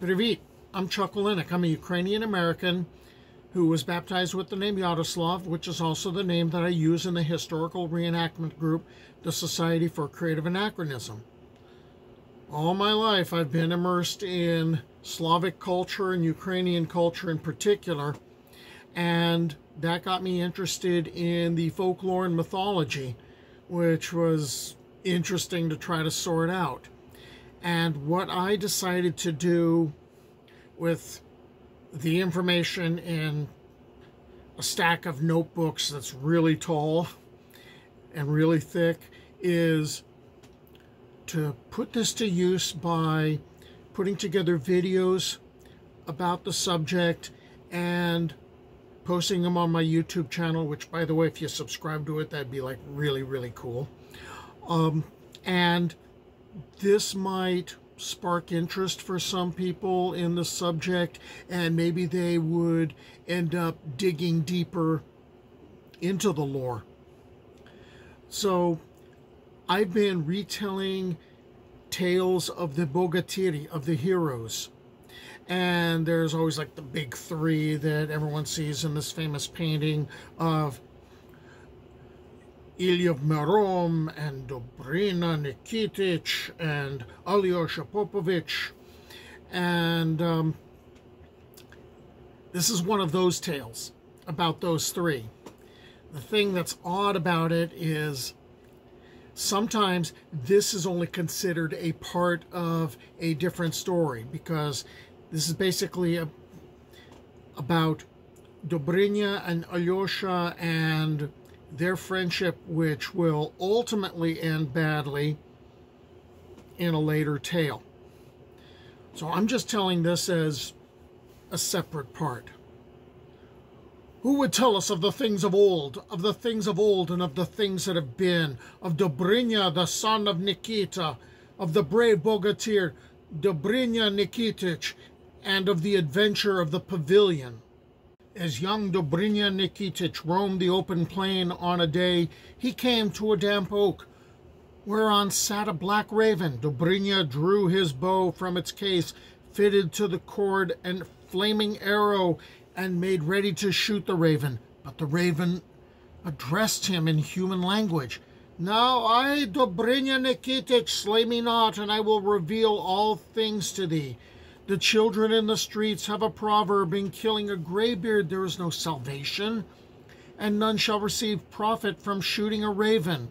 Привіт! I'm Chuck Olynyk. I'm a Ukrainian American who was baptized with the name Yaroslav, which is also the name that I use in the historical reenactment group, the Society for Creative Anachronism. All my life, I've been immersed in Slavic culture and Ukrainian culture in particular, and that got me interested in the folklore and mythology, which was interesting to try to sort out. And what I decided to do with the information in a stack of notebooks that's really tall and really thick is to put this to use by putting together videos about the subject and posting them on my YouTube channel, which by the way, if you subscribe to it, that'd be like really, really cool. Um, and this might spark interest for some people in the subject and maybe they would end up digging deeper into the lore. So I've been retelling tales of the Bogatyri, of the heroes. And there's always like the big three that everyone sees in this famous painting of Ilya Murom and Dobrynya Nikitich and Alyosha Popovich. And um, this is one of those tales about those three. The thing that's odd about it is sometimes this is only considered a part of a different story because this is basically a, about Dobrynya and Alyosha and their friendship, which will ultimately end badly in a later tale. So I'm just telling this as a separate part. Who would tell us of the things of old, of the things of old and of the things that have been, of Dobrynya, the son of Nikita, of the brave Bogatyr, Dobrynya Nikitich, and of the adventure of the pavilion? As young Dobrynya Nikitich roamed the open plain on a day, he came to a damp oak, whereon sat a black raven. Dobrynya drew his bow from its case, fitted to the cord and flaming arrow, and made ready to shoot the raven. But the raven addressed him in human language. Now I, Dobrynya Nikitich, slay me not, and I will reveal all things to thee. The children in the streets have a proverb in killing a graybeard there is no salvation, and none shall receive profit from shooting a raven.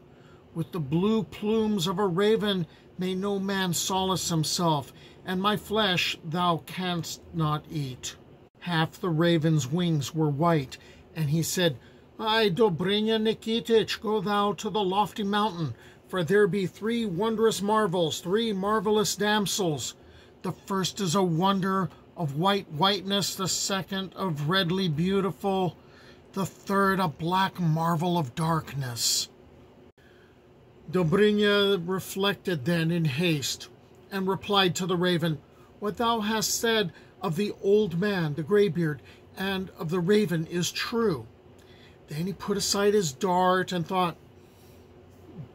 With the blue plumes of a raven may no man solace himself, and my flesh thou canst not eat. Half the raven's wings were white, and he said, I, Dobrynya Nikitich, go thou to the lofty mountain, for there be three wondrous marvels, three marvelous damsels. The first is a wonder of white whiteness, the second of redly beautiful, the third a black marvel of darkness. Dobrynya reflected then in haste, and replied to the raven, What thou hast said of the old man, the graybeard, and of the raven is true. Then he put aside his dart and thought,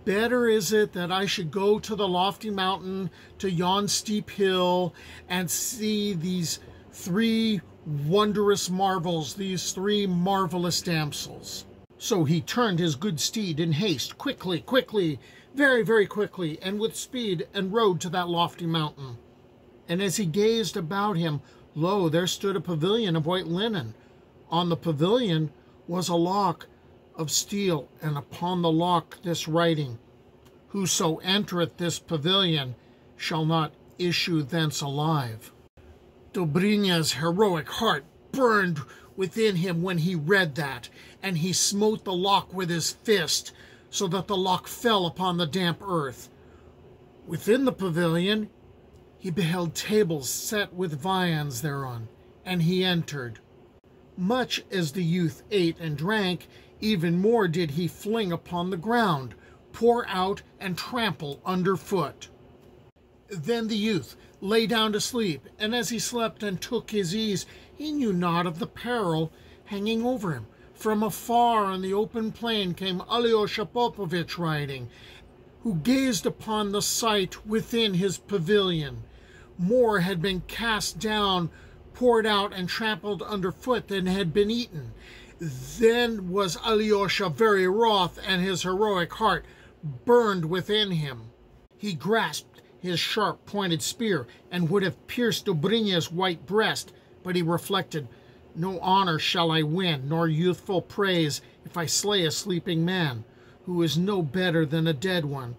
Better is it that I should go to the lofty mountain, to yon steep hill, and see these three wondrous marvels, these three marvelous damsels. So he turned his good steed in haste, quickly, quickly, very, very quickly, and with speed, and rode to that lofty mountain. And as he gazed about him, lo, there stood a pavilion of white linen. On the pavilion was a lock of steel, and upon the lock this writing, Whoso entereth this pavilion shall not issue thence alive. Dobrynya's heroic heart burned within him when he read that, and he smote the lock with his fist, so that the lock fell upon the damp earth. Within the pavilion he beheld tables set with viands thereon, and he entered. Much as the youth ate and drank, even more did he fling upon the ground, pour out, and trample underfoot. Then the youth lay down to sleep, and as he slept and took his ease, he knew not of the peril hanging over him. From afar on the open plain came Alyosha Popovich riding, who gazed upon the sight within his pavilion. more had been cast down, poured out, and trampled underfoot than had been eaten. Then was Alyosha very wroth, and his heroic heart burned within him. He grasped his sharp pointed spear and would have pierced Dobrynya's white breast, but he reflected, No honor shall I win, nor youthful praise, if I slay a sleeping man, who is no better than a dead one.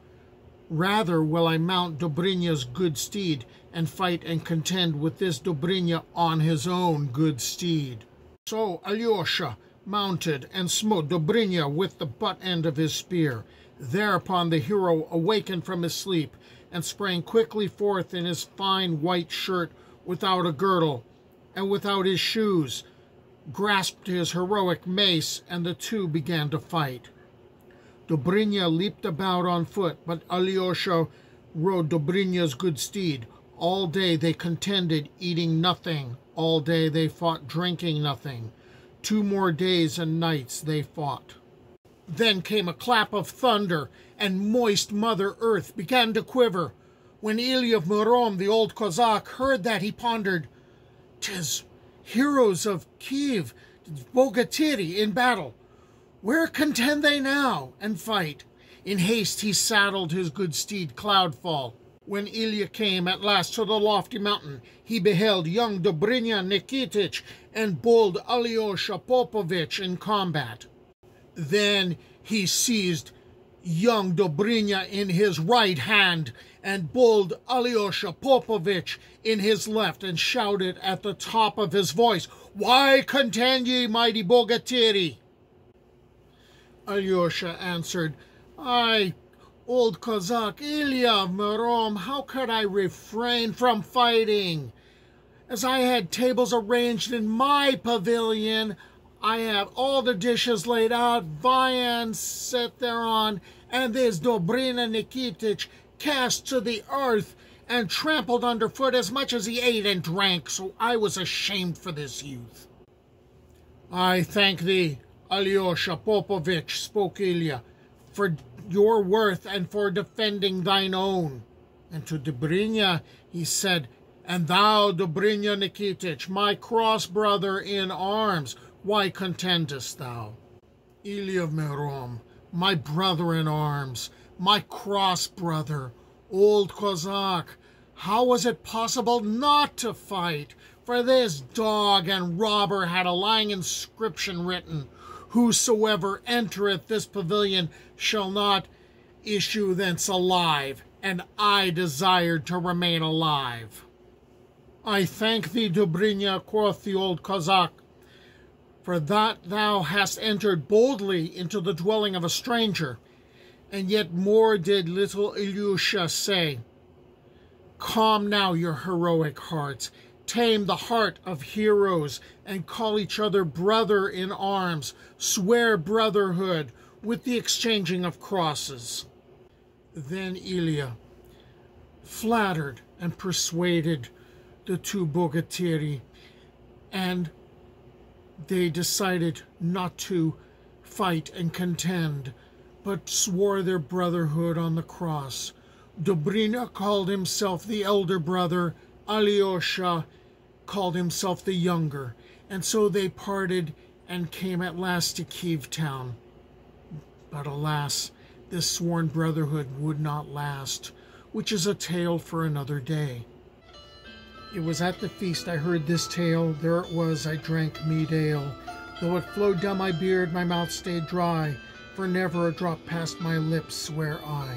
Rather will I mount Dobrynya's good steed, and fight and contend with this Dobrynya on his own good steed. So Alyosha mounted and smote Dobrynya with the butt end of his spear. Thereupon the hero awakened from his sleep and sprang quickly forth in his fine white shirt without a girdle and without his shoes, grasped his heroic mace, and the two began to fight. Dobrynya leaped about on foot, but Alyosha rode Dobrynya's good steed. All day they contended, eating nothing. All day they fought, drinking nothing. Two more days and nights they fought. Then came a clap of thunder, and moist Mother Earth began to quiver. When Ilya of Murom, the old Cossack, heard that, he pondered, "'Tis heroes of Kiev, Bogatyri, in battle. Where contend they now and fight? In haste he saddled his good steed Cloudfall. When Ilya came at last to the lofty mountain, he beheld young Dobrynya Nikitich and bold Alyosha Popovich in combat. Then he seized young Dobrynya in his right hand and bold Alyosha Popovich in his left and shouted at the top of his voice, Why contend ye, mighty Bogatyri? Alyosha answered, I, old Cossack Ilya of how could I refrain from fighting? As I had tables arranged in my pavilion, I had all the dishes laid out, viands set thereon, and this Dobrynya Nikitich cast to the earth and trampled underfoot as much as he ate and drank, so I was ashamed for this youth. I thank thee, Alyosha Popovich, spoke Ilya, for your worth and for defending thine own. And to Dobrynya he said, And thou, Dobrynya Nikitich, my cross brother in arms, why contendest thou? Ilya of Murom, my brother in arms, my cross brother, old Cossack, how was it possible not to fight? For this dog and robber had a lying inscription written, Whosoever entereth this pavilion shall not issue thence alive, and I desired to remain alive. I thank thee, Dobrynya, quoth the old Cossack, for that thou hast entered boldly into the dwelling of a stranger. And yet more did little Ilyusha say. Calm now your heroic hearts, tame the heart of heroes, and call each other brother in arms, swear brotherhood with the exchanging of crosses. Then Ilya flattered and persuaded the two Bogatyri, and they decided not to fight and contend, but swore their brotherhood on the cross. Dobrynya called himself the elder brother, Alyosha called himself the younger, and so they parted and came at last to Kiev town. But alas, this sworn brotherhood would not last, which is a tale for another day. It was at the feast I heard this tale, there it was I drank mead ale. Though it flowed down my beard, my mouth stayed dry, for never a drop passed my lips, swear I.